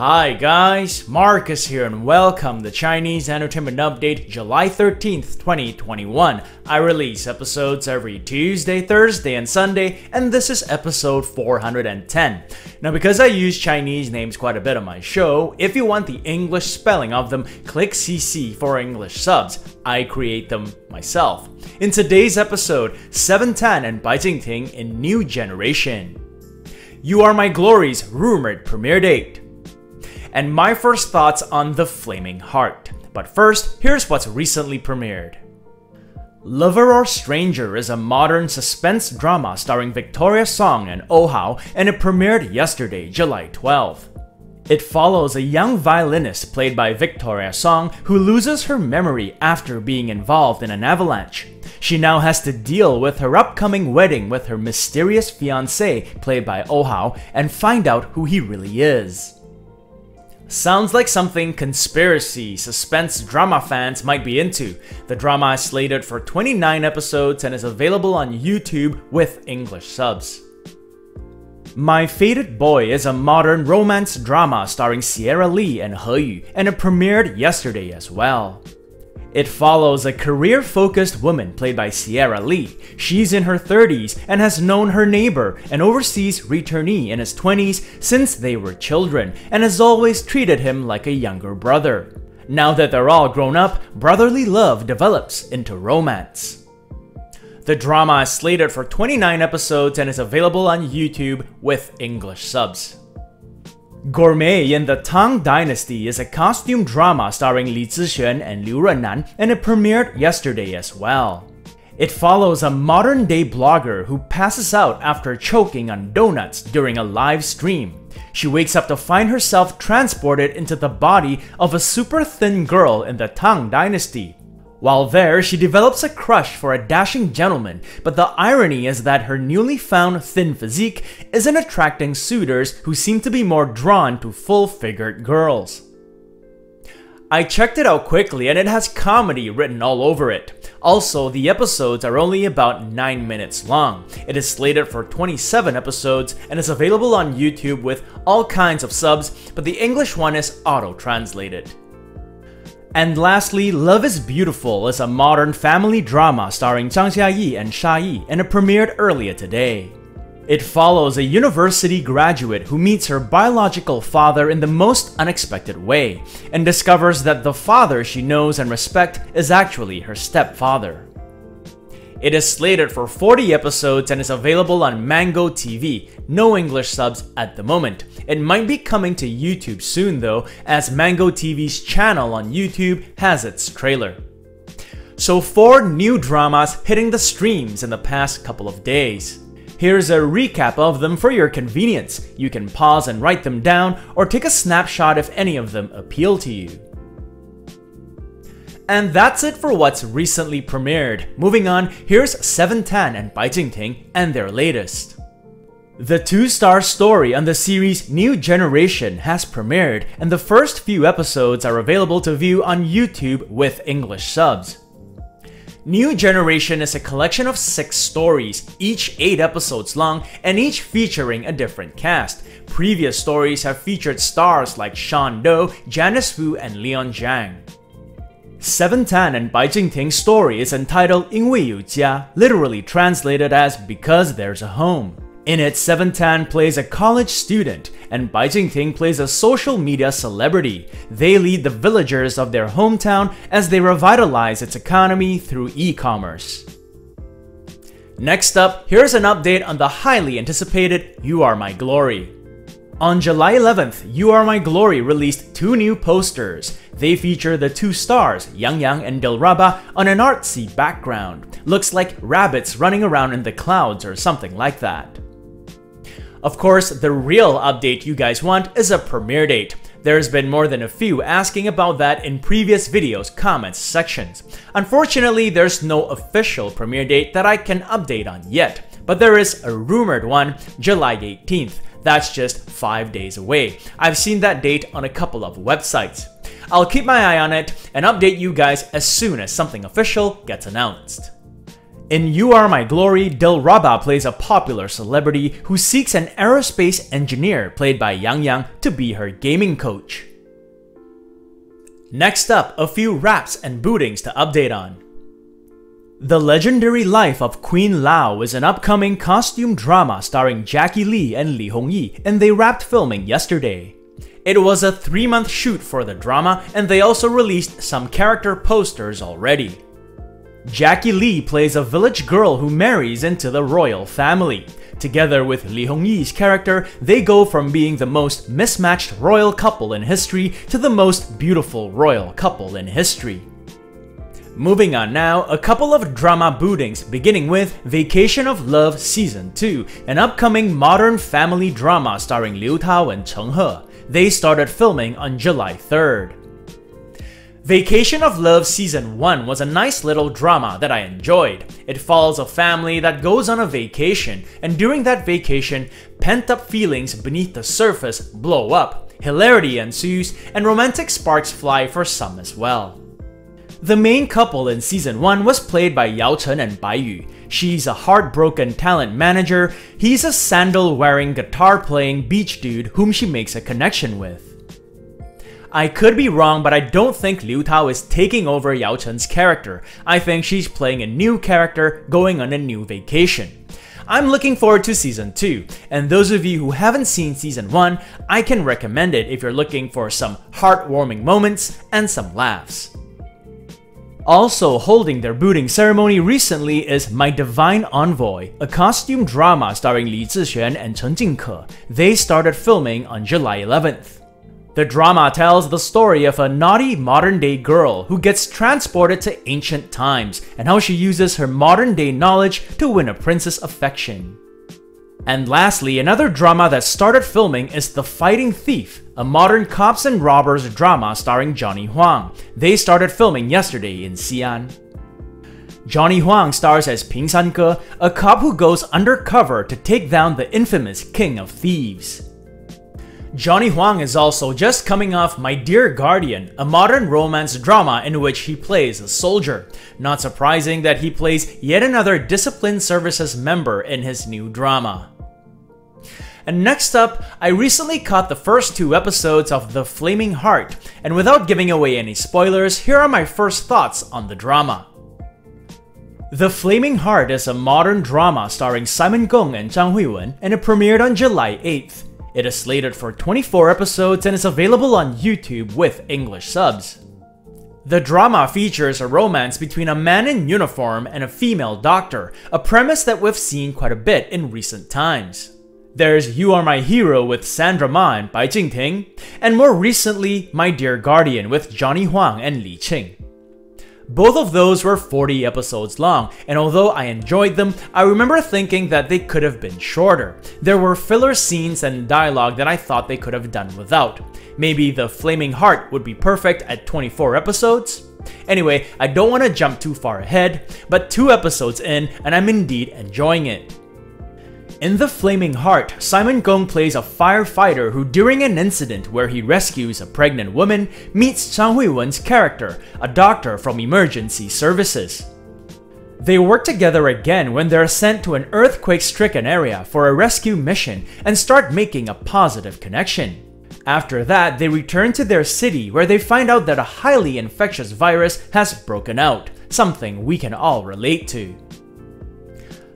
Hi guys, Marcus here and welcome to Chinese Entertainment Update July 13th, 2021. I release episodes every Tuesday, Thursday, and Sunday, and this is episode 410. Now because I use Chinese names quite a bit on my show, if you want the English spelling of them, click CC for English subs. I create them myself. In today's episode, Seven Tan and Bai Jingting in New Generation. You Are My Glory's rumored premiere date and my first thoughts on The Flaming Heart. But first, here's what's recently premiered. Lover or Stranger is a modern suspense drama starring Victoria Song and Oh Hao, and it premiered yesterday, July 12. It follows a young violinist played by Victoria Song who loses her memory after being involved in an avalanche. She now has to deal with her upcoming wedding with her mysterious fiance, played by Oh Hao, and find out who he really is. Sounds like something conspiracy, suspense drama fans might be into. The drama is slated for 29 episodes and is available on YouTube with English subs. My Fated Boy is a modern romance drama starring Sierra Lee and He Yu, and it premiered yesterday as well. It follows a career focused woman played by Sierra Lee. She's in her 30s and has known her neighbor, an overseas returnee in his 20s, since they were children, and has always treated him like a younger brother. Now that they're all grown up, brotherly love develops into romance. The drama is slated for 29 episodes and is available on YouTube with English subs. Gourmet in the Tang Dynasty is a costume drama starring Li Zixuan and Liu Runnan, and it premiered yesterday as well. It follows a modern day blogger who passes out after choking on donuts during a live stream. She wakes up to find herself transported into the body of a super thin girl in the Tang Dynasty. While there, she develops a crush for a dashing gentleman, but the irony is that her newly found thin physique isn't attracting suitors who seem to be more drawn to full-figured girls. I checked it out quickly and it has comedy written all over it. Also, the episodes are only about 9 minutes long. It is slated for 27 episodes and is available on YouTube with all kinds of subs, but the English one is auto-translated. And lastly, Love is Beautiful is a modern family drama starring Zhang Xiayi and Sha Yi, and it premiered earlier today. It follows a university graduate who meets her biological father in the most unexpected way, and discovers that the father she knows and respects is actually her stepfather. It is slated for 40 episodes and is available on Mango TV, no English subs at the moment. It might be coming to YouTube soon though, as Mango TV's channel on YouTube has its trailer. So 4 new dramas hitting the streams in the past couple of days. Here's a recap of them for your convenience. You can pause and write them down, or take a snapshot if any of them appeal to you. And that's it for what's recently premiered. Moving on, here's Seven Tan and Bai Jingting and their latest. The two-star story on the series New Generation has premiered, and the first few episodes are available to view on YouTube with English subs. New Generation is a collection of six stories, each eight episodes long, and each featuring a different cast. Previous stories have featured stars like Sean Dou, Janice Wu, and Leon Zhang. Seven Tan and Bai Jingting's story is entitled 因为有家, literally translated as Because There's a Home. In it, Seven Tan plays a college student and Bai Jingting plays a social media celebrity. They lead the villagers of their hometown as they revitalize its economy through e-commerce. Next up, here's an update on the highly anticipated You Are My Glory. On July 11th, You Are My Glory released two new posters. They feature the two stars, Yang Yang and Dilraba, on an artsy background. Looks like rabbits running around in the clouds or something like that. Of course, the real update you guys want is a premiere date. There's been more than a few asking about that in previous videos comments sections. Unfortunately, there's no official premiere date that I can update on yet, but there is a rumored one, July 18th. That's just 5 days away. I've seen that date on a couple of websites. I'll keep my eye on it and update you guys as soon as something official gets announced. In You Are My Glory, Dilraba plays a popular celebrity who seeks an aerospace engineer played by Yang Yang to be her gaming coach. Next up, a few wraps and bootings to update on. The Legendary Life of Queen Lao is an upcoming costume drama starring Jackie Lee and Li Hongyi, and they wrapped filming yesterday. It was a three month shoot for the drama, and they also released some character posters already. Jackie Lee plays a village girl who marries into the royal family. Together with Li Hongyi's character, they go from being the most mismatched royal couple in history to the most beautiful royal couple in history. Moving on now, a couple of drama bootings, beginning with Vacation of Love Season 2, an upcoming modern family drama starring Liu Tao and Cheng He. They started filming on July 3rd. Vacation of Love Season 1 was a nice little drama that I enjoyed. It follows a family that goes on a vacation, and during that vacation, pent-up feelings beneath the surface blow up, hilarity ensues, and romantic sparks fly for some as well. The main couple in Season 1 was played by Yao Chen and Bai Yu. She's a heartbroken talent manager, he's a sandal-wearing, guitar-playing beach dude whom she makes a connection with. I could be wrong, but I don't think Liu Tao is taking over Yao Chen's character. I think she's playing a new character going on a new vacation. I'm looking forward to Season 2, and those of you who haven't seen Season 1, I can recommend it if you're looking for some heartwarming moments and some laughs. Also holding their booting ceremony recently is My Divine Envoy, a costume drama starring Li Zixuan and Chen Jingke. They started filming on July 11th. The drama tells the story of a naughty modern-day girl who gets transported to ancient times and how she uses her modern-day knowledge to win a prince's affection. And lastly, another drama that started filming is The Fighting Thief, a modern cops and robbers drama starring Johnny Huang. They started filming yesterday in Xi'an. Johnny Huang stars as Ping Sanke, a cop who goes undercover to take down the infamous King of Thieves. Johnny Huang is also just coming off My Dear Guardian, a modern romance drama in which he plays a soldier. Not surprising that he plays yet another Discipline Services member in his new drama. And next up, I recently caught the first two episodes of The Flaming Heart, and without giving away any spoilers, here are my first thoughts on the drama. The Flaming Heart is a modern drama starring Simon Gong and Zhang Huiwen, and it premiered on July 8th. It is slated for 24 episodes and is available on YouTube with English subs. The drama features a romance between a man in uniform and a female doctor, a premise that we've seen quite a bit in recent times. There's You Are My Hero with Sandra Ma Bai Jingting, and more recently, My Dear Guardian with Johnny Huang and Li Qin. Both of those were 40 episodes long, and although I enjoyed them, I remember thinking that they could have been shorter. There were filler scenes and dialogue that I thought they could have done without. Maybe The Flaming Heart would be perfect at 24 episodes? Anyway, I don't want to jump too far ahead, but two episodes in and I'm indeed enjoying it. In The Flaming Heart, Simon Gong plays a firefighter who during an incident where he rescues a pregnant woman, meets Zhang Huiwen's character, a doctor from emergency services. They work together again when they're sent to an earthquake-stricken area for a rescue mission and start making a positive connection. After that, they return to their city where they find out that a highly infectious virus has broken out, something we can all relate to.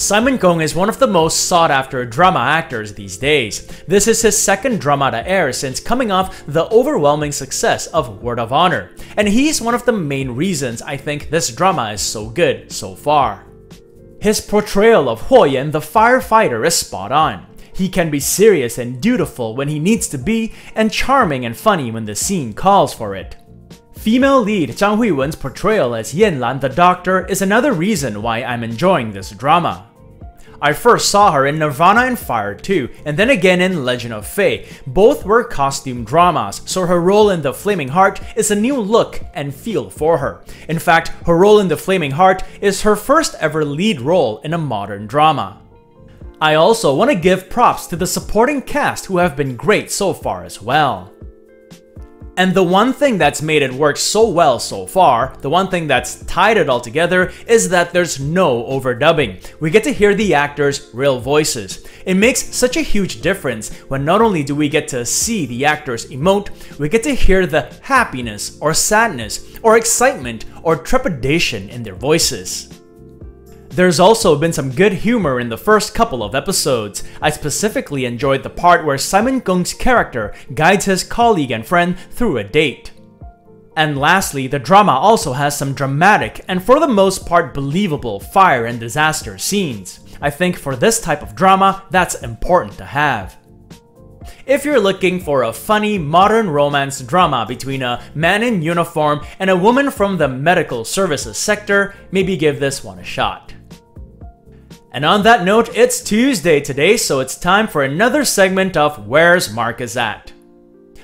Simon Gong is one of the most sought after drama actors these days. This is his second drama to air since coming off the overwhelming success of Word of Honor, and he's one of the main reasons I think this drama is so good so far. His portrayal of Huoyan the firefighter is spot on. He can be serious and dutiful when he needs to be, and charming and funny when the scene calls for it. Female lead Zhang Huiwen's portrayal as Yan the doctor is another reason why I'm enjoying this drama. I first saw her in Nirvana in Fire 2, and then again in Legend of Fei. Both were costume dramas, so her role in The Flaming Heart is a new look and feel for her. In fact, her role in The Flaming Heart is her first ever lead role in a modern drama. I also want to give props to the supporting cast who have been great so far as well. And the one thing that's made it work so well so far, the one thing that's tied it all together, is that there's no overdubbing. We get to hear the actors' real voices. It makes such a huge difference when not only do we get to see the actors emote, we get to hear the happiness or sadness or excitement or trepidation in their voices. There's also been some good humor in the first couple of episodes. I specifically enjoyed the part where Simon Gong's character guides his colleague and friend through a date. And lastly, the drama also has some dramatic and for the most part believable fire and disaster scenes. I think for this type of drama, that's important to have. If you're looking for a funny modern romance drama between a man in uniform and a woman from the medical services sector, maybe give this one a shot. And on that note, it's Tuesday today, so it's time for another segment of Where's Marcus At?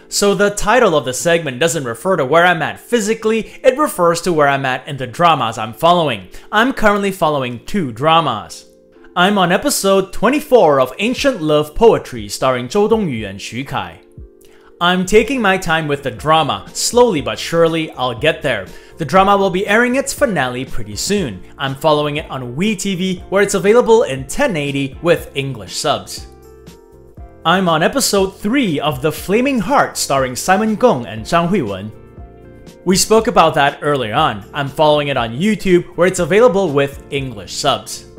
So the title of the segment doesn't refer to where I'm at physically, it refers to where I'm at in the dramas I'm following. I'm currently following two dramas. I'm on episode 24 of Ancient Love Poetry starring Zhou Dongyu and Xu Kai. I'm taking my time with the drama, slowly but surely I'll get there. The drama will be airing its finale pretty soon. I'm following it on WeTV where it's available in 1080 with English subs. I'm on episode 3 of The Flaming Heart starring Simon Gong and Zhang Huiwen. We spoke about that earlier on. I'm following it on YouTube where it's available with English subs.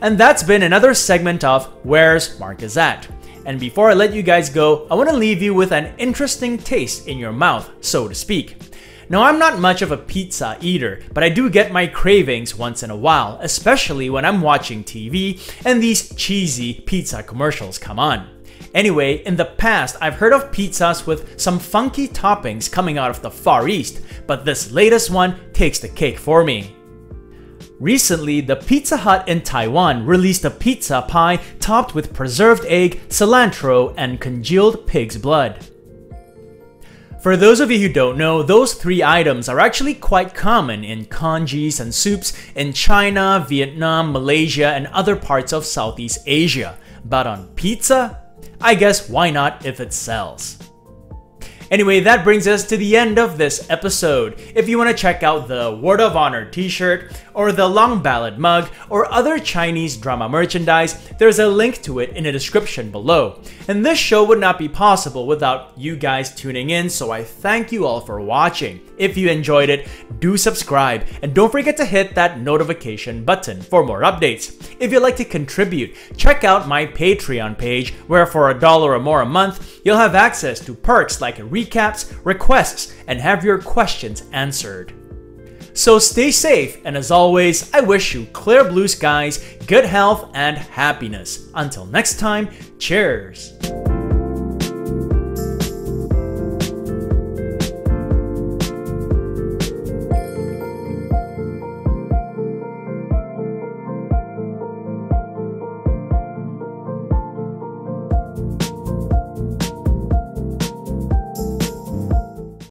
And that's been another segment of Where's Marcus At? And before I let you guys go, I want to leave you with an interesting taste in your mouth, so to speak. Now, I'm not much of a pizza eater, but I do get my cravings once in a while, especially when I'm watching TV and these cheesy pizza commercials come on. Anyway, in the past, I've heard of pizzas with some funky toppings coming out of the Far East, but this latest one takes the cake for me. Recently, the Pizza Hut in Taiwan released a pizza pie topped with preserved egg, cilantro, and congealed pig's blood. For those of you who don't know, those three items are actually quite common in congees and soups in China, Vietnam, Malaysia, and other parts of Southeast Asia. But on pizza? I guess why not if it sells? Anyway, that brings us to the end of this episode. If you want to check out the Word of Honor t-shirt, or the Long Ballad mug, or other Chinese drama merchandise, there's a link to it in the description below. And this show would not be possible without you guys tuning in, so I thank you all for watching. If you enjoyed it, do subscribe, and don't forget to hit that notification button for more updates. If you'd like to contribute, check out my Patreon page, where for a dollar or more a month, you'll have access to perks like recaps, requests, and have your questions answered. So stay safe, and as always, I wish you clear blue skies, good health, and happiness. Until next time, cheers!